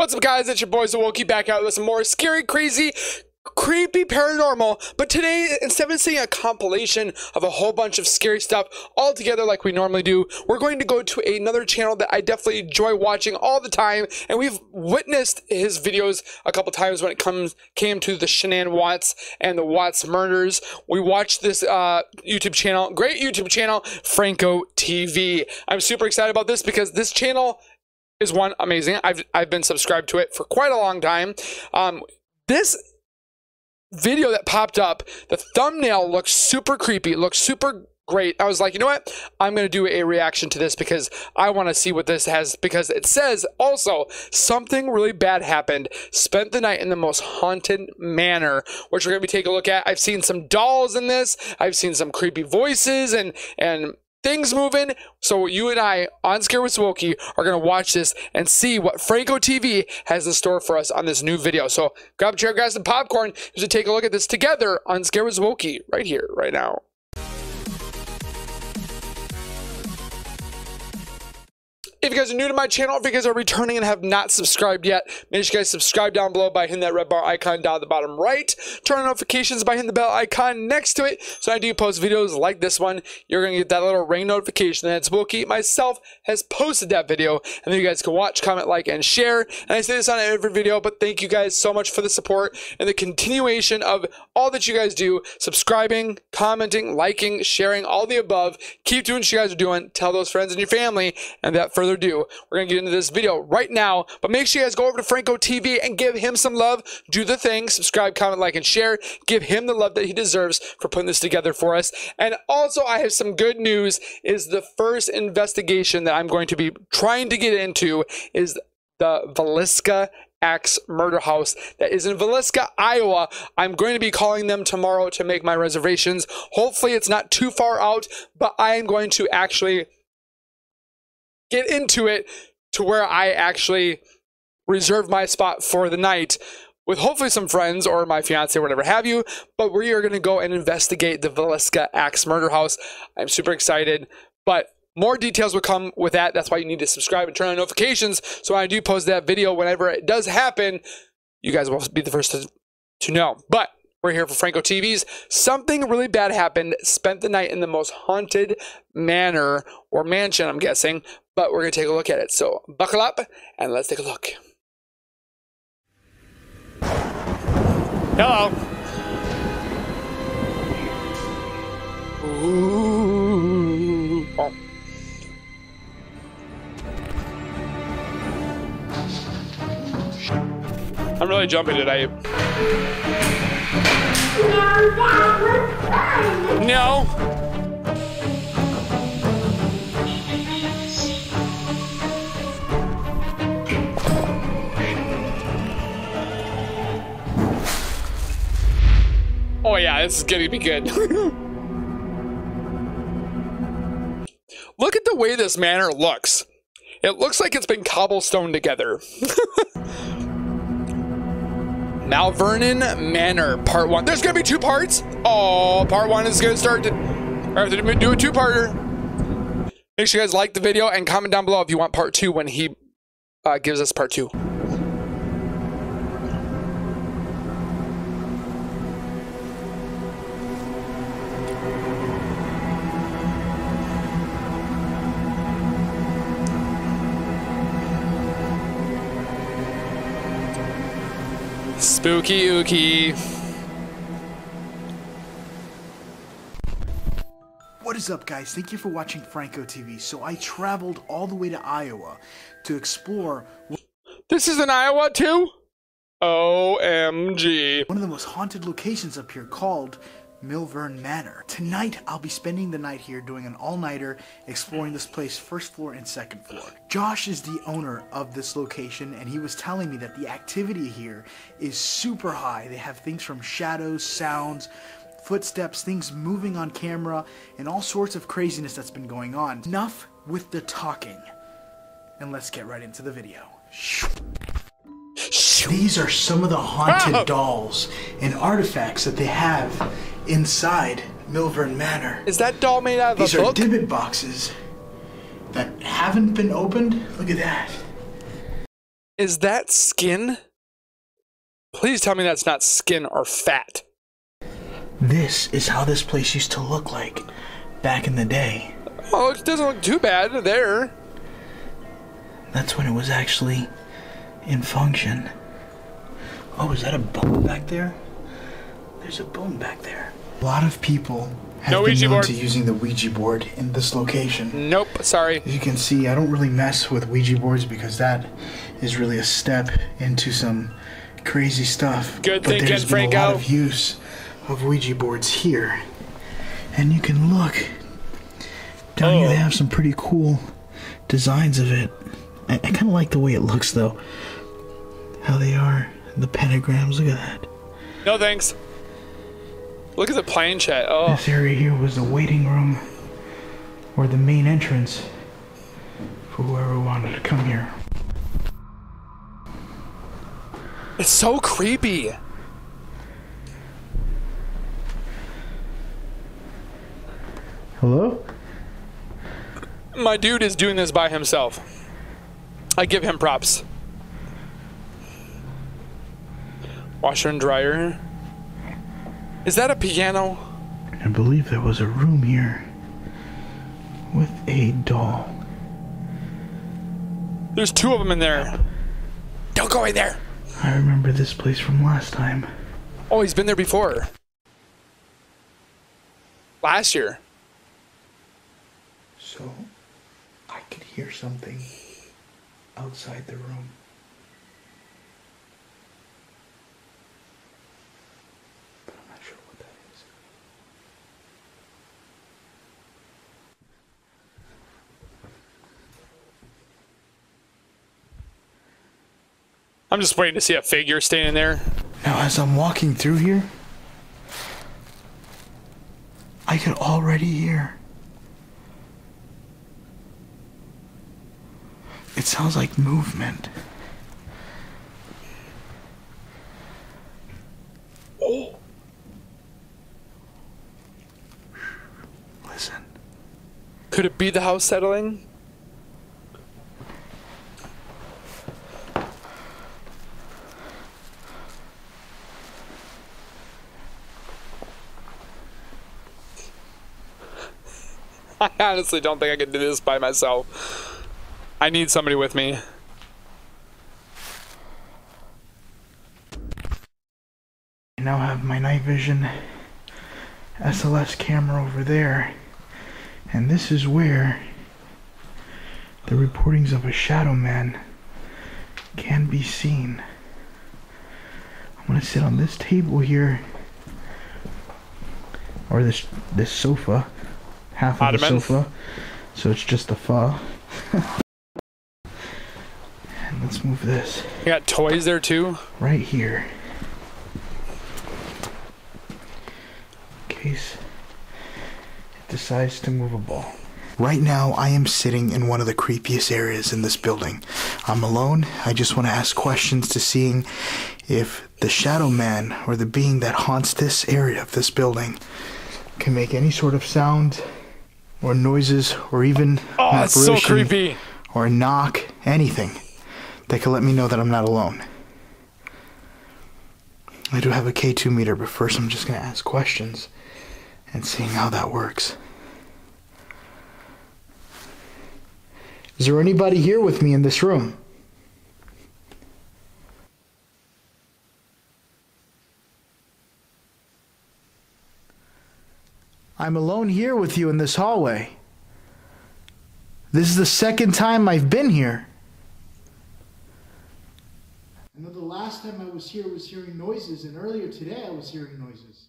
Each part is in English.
What's up, guys? It's your boys, Zowoki, back out with some more scary, crazy, creepy paranormal. But today, instead of seeing a compilation of a whole bunch of scary stuff all together like we normally do, we're going to go to another channel that I definitely enjoy watching all the time. And we've witnessed his videos a couple times when it comes came to the Shanann Watts and the Watts murders. We watched this uh, YouTube channel, great YouTube channel, Franko TV. I'm super excited about this because this channel is one amazing. I've I've been subscribed to it for quite a long time. Um, this video that popped up, the thumbnail looks super creepy. It looks super great. I was like, you know what? I'm going to do a reaction to this because I want to see what this has. Because it says also something really bad happened. Spent the night in the most haunted manor, which we're going to be taking a look at. I've seen some dolls in this. I've seen some creepy voices and and things moving. So you and I on Scare with Zowoki are to watch this and see what Franko TV has in store for us on this new video. So grab a chair, some popcorn to take a look at this together on Scare with Zowoki right here, right now. If you guys are new to my channel, if you guys are returning and have not subscribed yet, make sure you guys subscribe down below by hitting that red bar icon down at the bottom right. Turn on notifications by hitting the bell icon next to it. So I do post videos like this one, you're going to get that little ring notification that Spooky myself has posted that video. And then you guys can watch, comment, like, and share. And I say this on every video, but thank you guys so much for the support and the continuation of all that you guys do. Subscribing, commenting, liking, sharing, all the above. Keep doing what you guys are doing. Tell those friends and your family. And that further further ado, we're going to get into this video right now. But make sure you guys go over to Franko TV and give him some love. Do the thing. Subscribe, comment, like, and share. Give him the love that he deserves for putting this together for us. And also, I have some good news. Is the first investigation that I'm going to be trying to get into is the Villisca Axe Murder House that is in Villisca, Iowa. I'm going to be calling them tomorrow to make my reservations. Hopefully, it's not too far out, but I am going to actually get into it to where I actually reserve my spot for the night with hopefully some friends or my fiance or whatever have you. But we are going to go and investigate the Villisca Axe Murder House. I'm super excited, but more details will come with that. That's why you need to subscribe and turn on notifications. So when I do post that video, whenever it does happen, you guys will be the first to, to know. But we're here for Franko TV's. Something really bad happened. Spent the night in the most haunted manor or mansion, I'm guessing. But we're going to take a look at it. So buckle up and let's take a look. Hello. Ooh. Oh. I'm really jumping today. No. Oh yeah, this is gonna be good. Look at the way this manor looks. It looks like it's been cobblestone together. Malvern Manor, part one. There's gonna be two parts. Oh, part one is gonna start to, I have to do a two-parter. Make sure you guys like the video and comment down below if you want part two when he uh, gives us part two. Spooky ooky. What is up guys? Thank you for watching Franko TV. So I traveled all the way to Iowa to explore This is in Iowa too? OMG. One of the most haunted locations up here called Malvern Manor. Tonight, I'll be spending the night here doing an all-nighter exploring this place first floor and second floor. Josh is the owner of this location and he was telling me that the activity here is super high. They have things from shadows, sounds, footsteps, things moving on camera, and all sorts of craziness that's been going on. Enough with the talking. And let's get right into the video. These are some of the haunted oh. dolls and artifacts that they have inside Malvern Manor. Is that doll made out of These a are book? Dybbuk boxes that haven't been opened. Look at that. Is that skin? Please tell me that's not skin or fat. This is how this place used to look like back in the day. Oh, it doesn't look too bad there. That's when it was actually in function. Oh, is that a bone back there? There's a bone back there. A lot of people have No been Ouija known board. to using the Ouija board in this location. Nope, sorry. As you can see, I don't really mess with Ouija boards because that is really a step into some crazy stuff. Good but thinking, there's been a lot Franko. of use of Ouija boards here, and you can look down here. Oh. They have some pretty cool designs of it. I, I kind of like the way it looks, though. How they are, the pentagrams. Look at that. No thanks. Look at the planchette. Oh, This area here was the waiting room, or the main entrance for whoever wanted to come here. it's so creepy. Hello? My dude is doing this by himself. I give him props. Washer and dryer. Is that a piano? I believe there was a room here with a doll. There's two of them in there. Don't go in there. I remember this place from last time. Oh, he's been there before. Last year. So, I could hear something outside the room. But I'm not sure what that is. I'm just waiting to see a figure standing there. Now, as I'm walking through here, I could already hear. It sounds like movement. Oh. Listen. Could it be the house settling? I honestly don't think I can do this by myself. I need somebody with me. I now have my night vision SLS camera over there. And this is where the reportings of a shadow man can be seen. I'm gonna sit on this table here. Or this this sofa. Half of the sofa. So it's just a fa. and let's move this You got toys there too? right here. In case it decides to move a ball. Right now, I am sitting in one of the creepiest areas in this building. I'm alone. I just want to ask questions to seeing if the shadow man or the being that haunts this area of this building can make any sort of sound or noises or even Oh, an it's so apparition creepy. or a knock, anything that can let me know that I'm not alone. I do have a K2 meter, but first I'm just going to ask questions and seeing how that works. Is there anybody here with me in this room? I'm alone here with you in this hallway. This is the second time I've been here. I know the last time I was here was hearing noises, and earlier today I was hearing noises.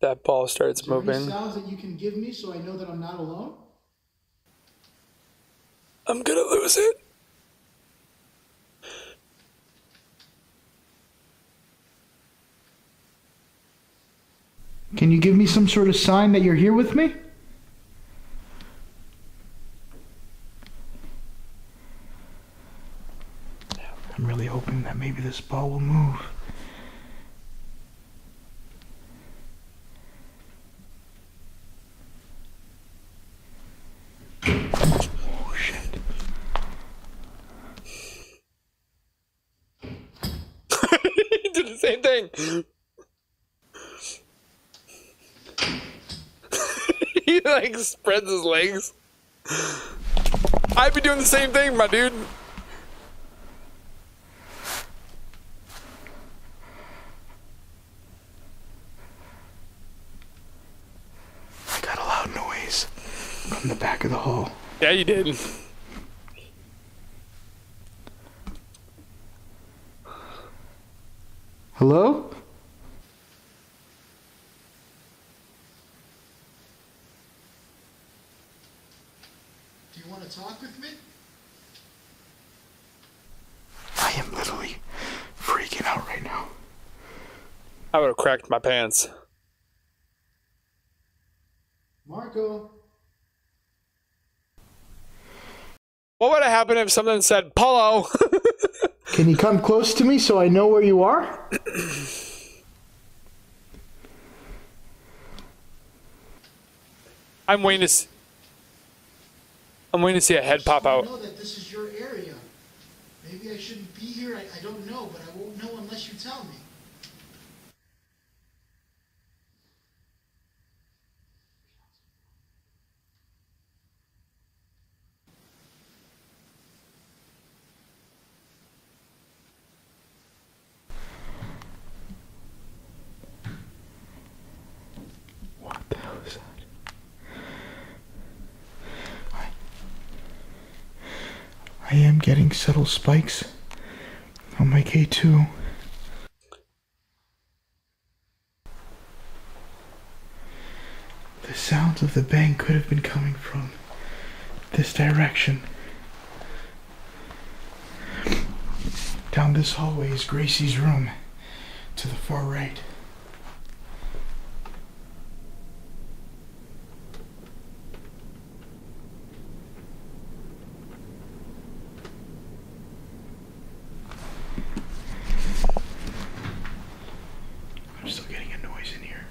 That ball starts Is there any sounds that you can give me so I know that I'm not alone? I'm gonna lose it. some sort of sign that you're here with me? I'm really hoping that maybe this ball will move. Oh, shit. he did the same thing. Like spreads his legs. I'd be doing the same thing, my dude. I got a loud noise from the back of the hall. Yeah, you did. Hello? Do you want to talk with me? I am literally freaking out right now. I would have cracked my pants. Marco? What would have happened if someone said Paulo? Can you come close to me so I know where you are? I'm waiting to. See, I'm waiting to see a head pop out. I know that this is your area. Maybe I shouldn't be here. I, I don't know, but I won't know unless you tell me. I am getting subtle spikes on my K2. The sounds of the bang could have been coming from this direction. Down this hallway is Gracie's room to the far right. I'm still getting a noise in here.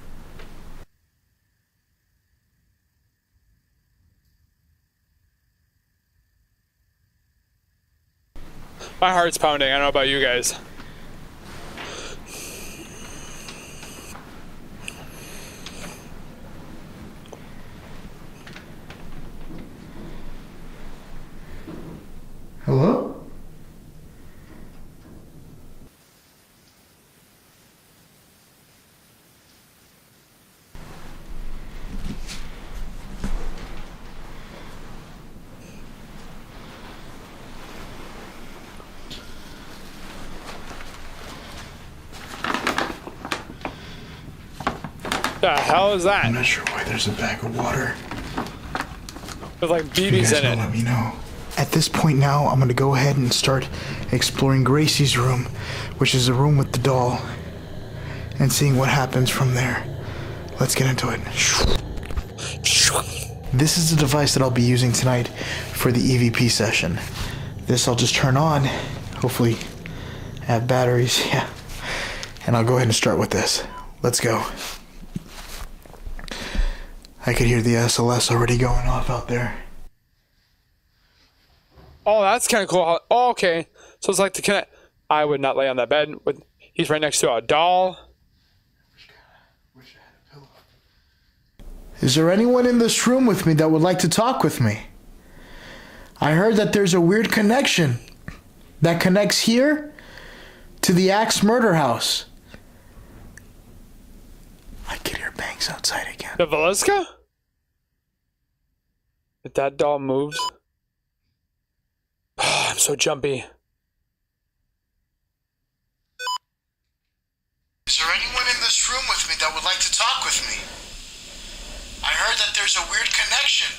My heart's pounding. I don't know about you guys. Hello? The hell is that? I'm not sure why there's a bag of water. With like BBs in it. let me know. At this point now, I'm gonna go ahead and start exploring Gracie's room, which is the room with the doll, and seeing what happens from there. Let's get into it. This is the device that I'll be using tonight for the EVP session. This I'll just turn on, hopefully have batteries, yeah. And I'll go ahead and start with this. Let's go. I could hear the SLS already going off out there. Oh, that's kind of cool. Oh, okay. So it's like the connect. I would not lay on that bed. With he's right next to a doll. Is there anyone in this room with me that would like to talk with me? I heard that there's a weird connection that connects here to the Axe Murder House. I can hear bangs outside again. The Villisca? If that doll moves. I'm so jumpy. Is there anyone in this room with me that would like to talk with me? I heard that there's a weird connection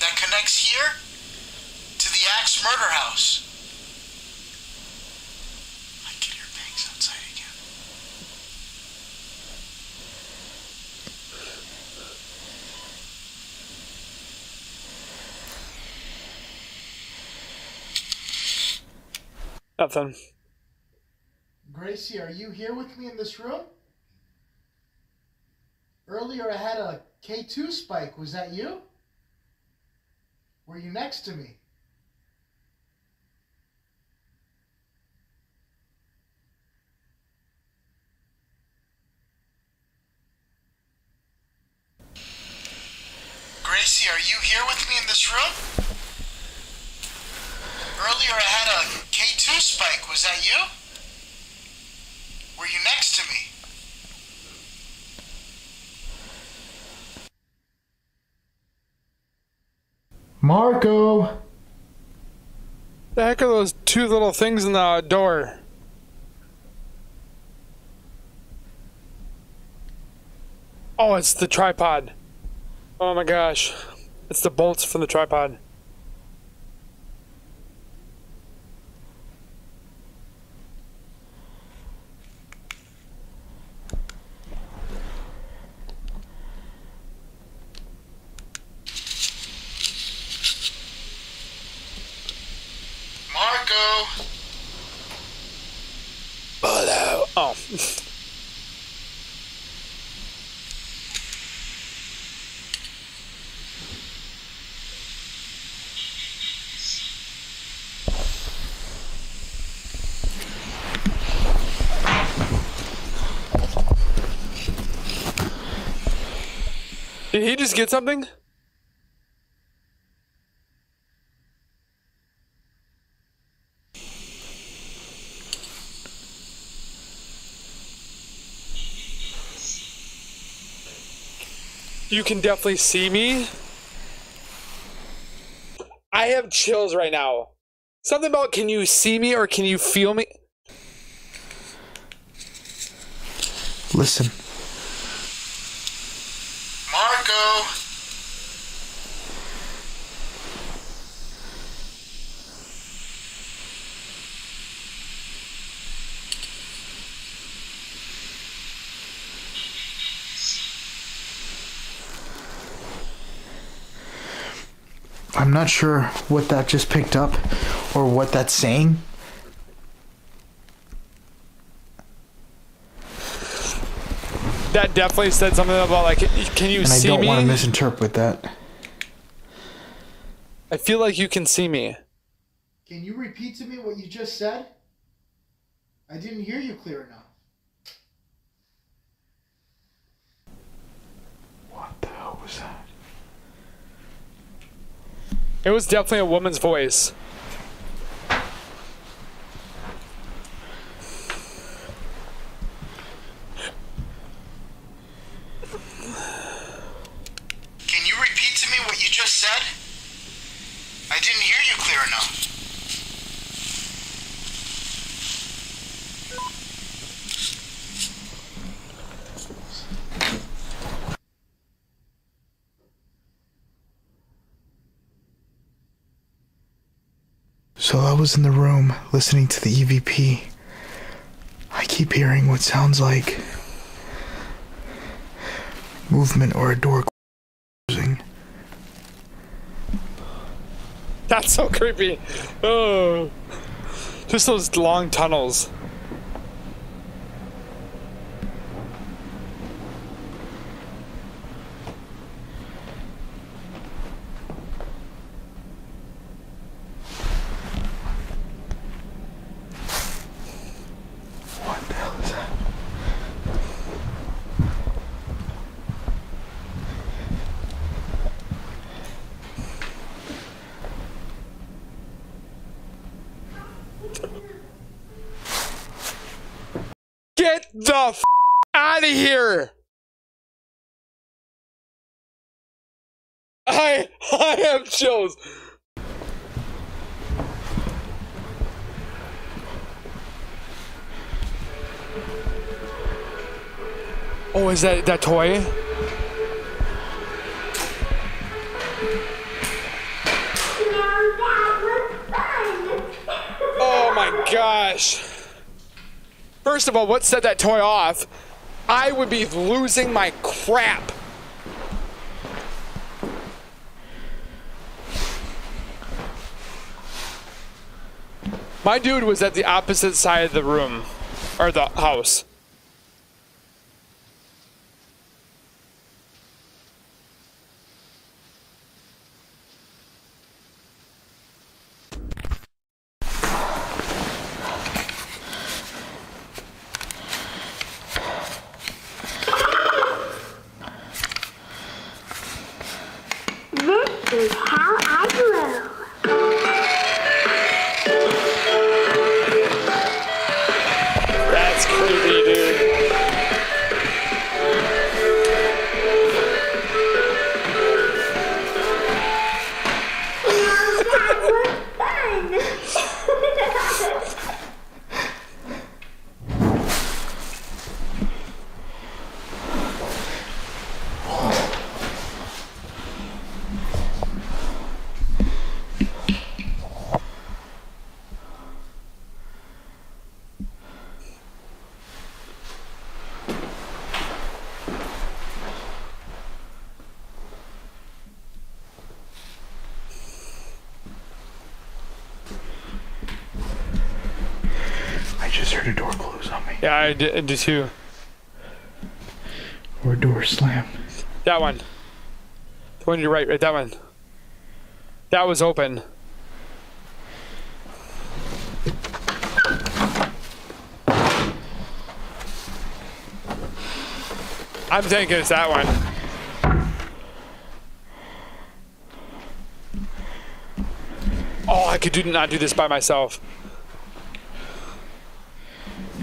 that connects here to the Axe Murder House. Nothing. Gracie, are you here with me in this room? Earlier I had a K2 spike. Was that you? Were you next to me? Gracie, are you here with me in this room? Earlier I had a K2 spike. Was that you? Were you next to me? Marco! The heck are those two little things in the door? Oh, it's the tripod. Oh my gosh. It's the bolts from the tripod. Marco! Hello. Oh. Did he just get something? You can definitely see me. I have chills right now. Something about can you see me or can you feel me? Listen, Marco! I'm not sure what that just picked up or what that's saying. That definitely said something about like, can you And I see don't me? want to misinterpret that. I feel like you can see me. Can you repeat to me what you just said? I didn't hear you clear enough. What the hell was that? It was definitely a woman's voice. Can you repeat to me what you just said? I didn't hear you clear enough. So I was in the room listening to the EVP. I keep hearing what sounds like movement or a door closing. That's so creepy. Oh. Just those long tunnels. Get the f- out of here! I I have chills. Oh, is that that toy? Oh my gosh. First of all, what set that toy off? I would be losing my crap. My dude was at the opposite side of the room, or the house. Door close on me. Yeah, I did, I did too. Or a door slam. That one. The one to your right, right, that one. That was open. I'm thinking it's that one. Oh, I could do not do this by myself.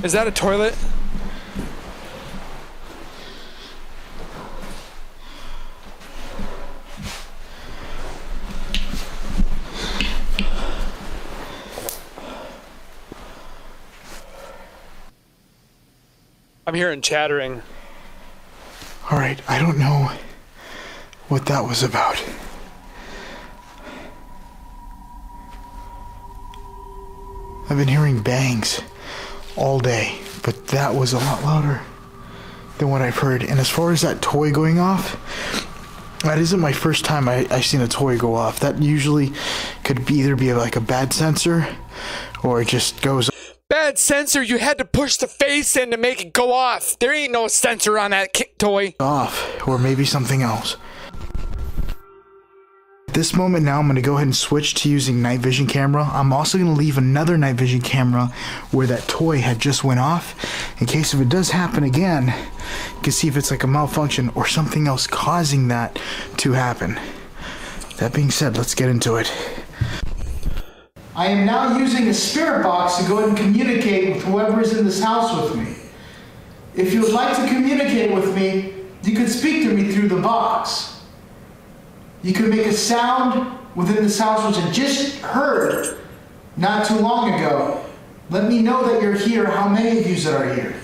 Is that a toilet? I'm hearing chattering. All right, I don't know what that was about. I've been hearing bangs all day, but that was a lot louder than what I've heard. And as far as that toy going off, that isn't my first time I, I've seen a toy go off. That usually could be either be like a bad sensor or it just goes Bad sensor, you had to push the face in to make it go off. There ain't no sensor on that kick toy. off, or maybe something else. This moment now, I'm going to go ahead and switch to using night vision camera. I'm also going to leave another night vision camera where that toy had just went off, in case if it does happen again, you can see if it's like a malfunction or something else causing that to happen. That being said, let's get into it. I am now using a spirit box to go ahead and communicate with whoever is in this house with me. If you would like to communicate with me, you can speak to me through the box. You can make a sound within this house, which I just heard not too long ago. Let me know that you're here, how many of you that are here.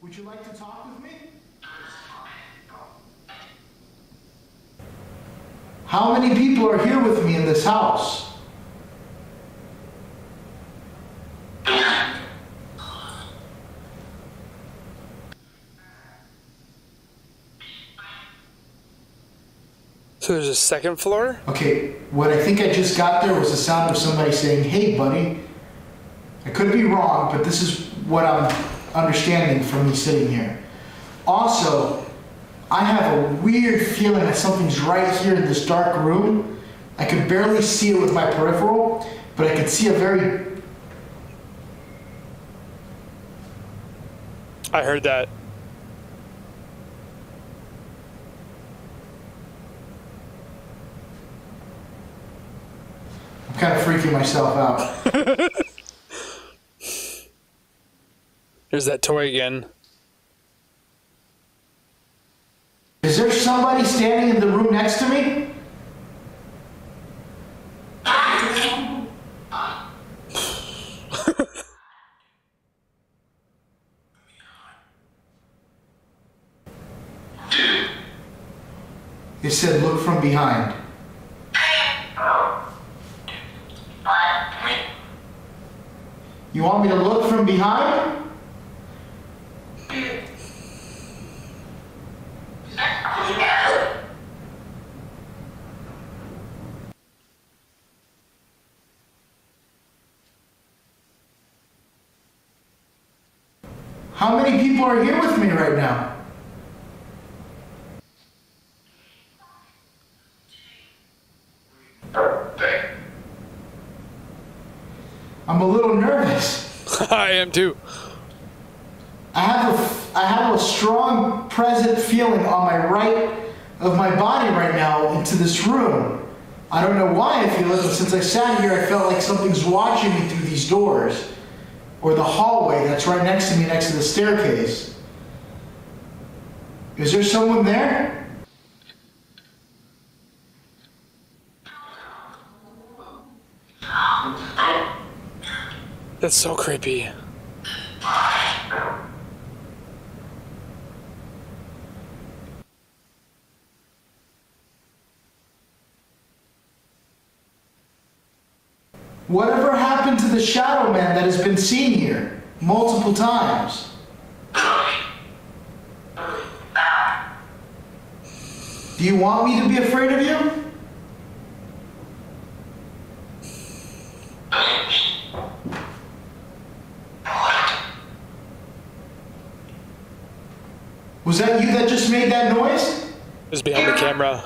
Would you like to talk with me? How many people are here with me in this house? So there's a second floor? Okay, what I think I just got there was the sound of somebody saying, hey, buddy. I could be wrong, but this is what I'm understanding from me sitting here. Also, I have a weird feeling that something's right here in this dark room. I could barely see it with my peripheral, but I could see a very. I heard that. I'm kind of freaking myself out. There's that toy again. Is there somebody standing in the room next to me? It said, look from behind. You want me to look from behind? am too. I have a, I have a strong present feeling on my right of my body right now into this room. I don't know why I feel it, but since I sat here, I felt like something's watching me through these doors or the hallway that's right next to me, next to the staircase. Is there someone there? That's so creepy. Whatever happened to the Shadow Man that has been seen here multiple times? Do you want me to be afraid of you? Was that you that just made that noise? Just behind the camera.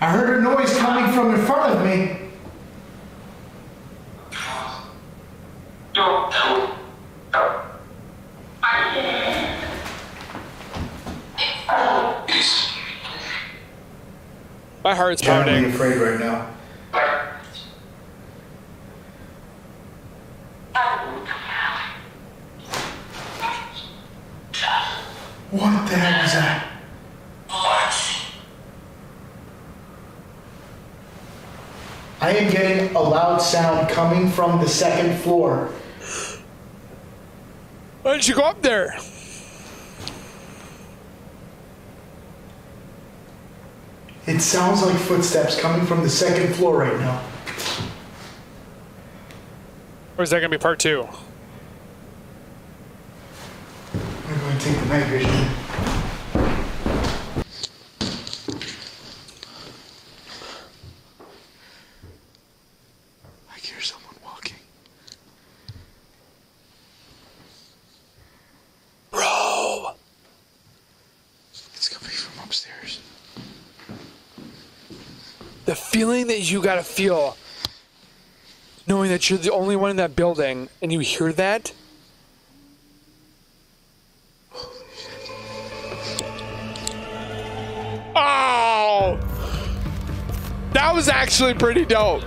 I heard a noise coming from in front of me. My heart's pounding. afraid right now. What the heck was that? I am getting a loud sound coming from the second floor. Why didn't you go up there? Sounds like footsteps coming from the second floor right now. Or is that gonna be part two? I'm going to take the night vision. I hear someone walking. Bro. It's coming from upstairs. The feeling that you gotta feel knowing that you're the only one in that building and you hear that. Oh! That was actually pretty dope.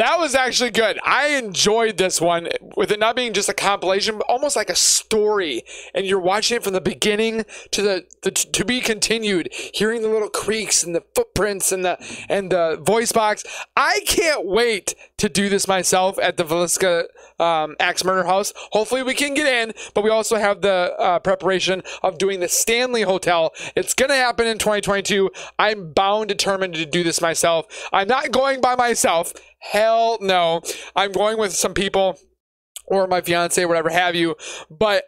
That was actually good. I enjoyed this one with it not being just a compilation, but almost like a story. And you're watching it from the beginning to the, the to be continued, hearing the little creaks and the footprints and the and the voice box. I can't wait to do this myself at the Villisca um, Axe Murder House. Hopefully we can get in, but we also have the uh, preparation of doing the Stanley Hotel. It's gonna happen in 2022. I'm bound determined to do this myself. I'm not going by myself. Hell no. I'm going with some people or my fiance, whatever have you. But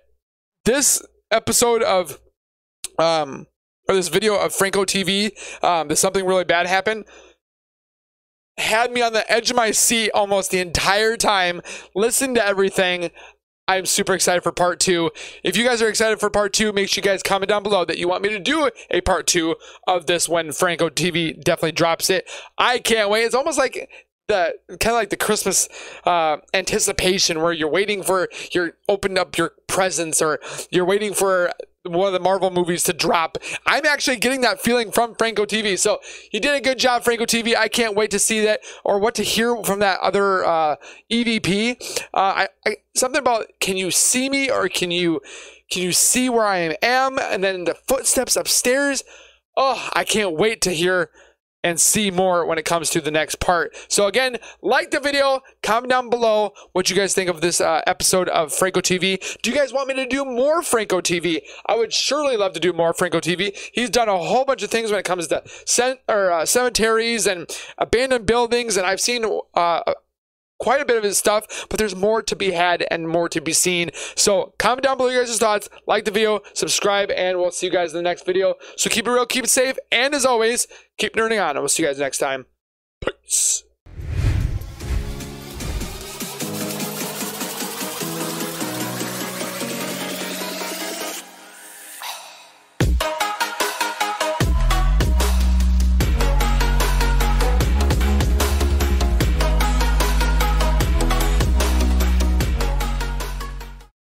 this episode of um or this video of Franko TV, um, there's something really bad happened. Had me on the edge of my seat almost the entire time. Listened to everything. I'm super excited for part two. If you guys are excited for part two, make sure you guys comment down below that you want me to do a part two of this when Franko TV definitely drops it. I can't wait. It's almost like the kind of like the Christmas uh, anticipation where you're waiting for your opened up your presents or you're waiting for one of the Marvel movies to drop. I'm actually getting that feeling from Franko TV. So you did a good job, Franko TV. I can't wait to see that or what to hear from that other uh, EVP. Uh, I, I something about can you see me or can you can you see where I am? And then the footsteps upstairs. Oh, I can't wait to hear and see more when it comes to the next part. So again, like the video, comment down below what you guys think of this uh, episode of Franko TV. Do you guys want me to do more Franko TV? I would surely love to do more Franko TV. He's done a whole bunch of things when it comes to cent- or, uh, cemeteries and abandoned buildings, and I've seen uh, quite a bit of his stuff, but there's more to be had and more to be seen. So comment down below your guys' thoughts, like the video, subscribe, and we'll see you guys in the next video. So keep it real, keep it safe, and as always, keep nerding on, and we'll see you guys next time. Peace.